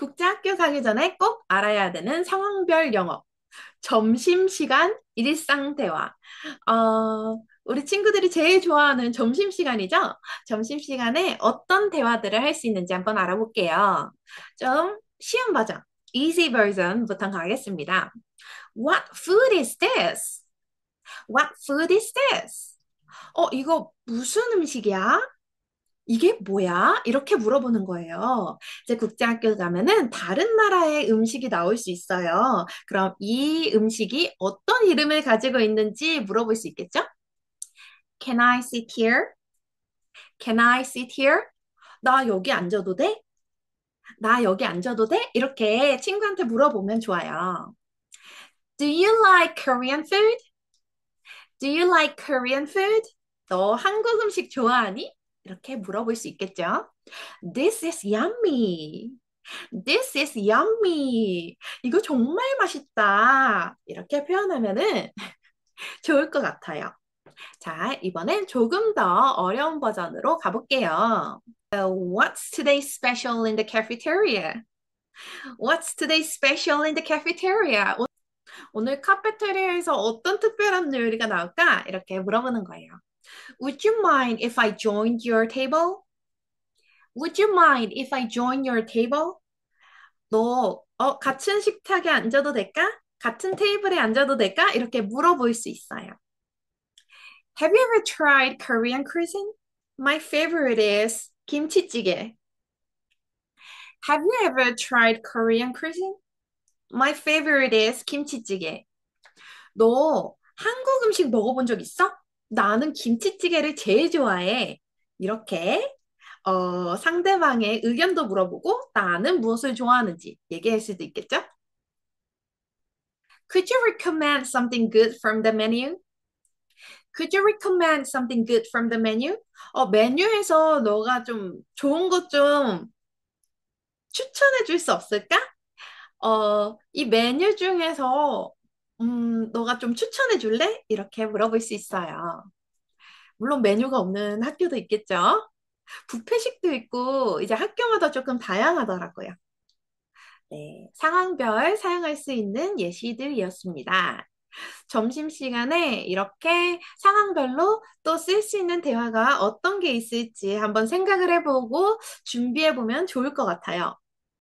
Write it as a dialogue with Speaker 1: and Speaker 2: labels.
Speaker 1: 국제학교 가기 전에 꼭 알아야 되는 상황별 영어. 점심시간 일상 대화. 어, 우리 친구들이 제일 좋아하는 점심시간이죠? 점심시간에 어떤 대화들을 할 수 있는지 한번 알아볼게요. 좀 쉬운 버전, easy version부터 가겠습니다. What food is this? What food is this? 어, 이거 무슨 음식이야? 이게 뭐야? 이렇게 물어보는 거예요. 이제 국제학교 가면은 다른 나라의 음식이 나올 수 있어요. 그럼 이 음식이 어떤 이름을 가지고 있는지 물어볼 수 있겠죠? Can I sit here? Can I sit here? 나 여기 앉아도 돼? 나 여기 앉아도 돼? 이렇게 친구한테 물어보면 좋아요. Do you like Korean food? Do you like Korean food? 너 한국 음식 좋아하니? 이렇게 물어볼 수 있겠죠? This is yummy. This is yummy. 이거 정말 맛있다. 이렇게 표현하면은 좋을 것 같아요. 자, 이번엔 조금 더 어려운 버전으로 가볼게요. What's today's special in the cafeteria? What's today's special in the cafeteria? 오늘 카페테리아에서 어떤 특별한 요리가 나올까? 이렇게 물어보는 거예요. Would you mind if I joined your table? Would you mind if I join your table? 너 어, 같은 식탁에 앉아도 될까? 같은 테이블에 앉아도 될까? 이렇게 물어볼 수 있어요. Have you ever tried Korean cuisine? My favorite is 김치찌개. Have you ever tried Korean cuisine? My favorite is 김치찌개. 너 한국 음식 먹어본 적 있어? 나는 김치찌개를 제일 좋아해. 이렇게 어, 상대방의 의견도 물어보고 나는 무엇을 좋아하는지 얘기할 수도 있겠죠? Could you recommend something good from the menu? Could you recommend something good from the menu? 어, 메뉴에서 너가 좀 좋은 것 좀 추천해 줄 수 없을까? 어, 이 메뉴 중에서 음, 너가 좀 추천해 줄래? 이렇게 물어볼 수 있어요. 물론 메뉴가 없는 학교도 있겠죠? 뷔페식도 있고 이제 학교마다 조금 다양하더라고요. 네, 상황별 사용할 수 있는 예시들이었습니다. 점심시간에 이렇게 상황별로 또 쓸 수 있는 대화가 어떤 게 있을지 한번 생각을 해보고 준비해보면 좋을 것 같아요.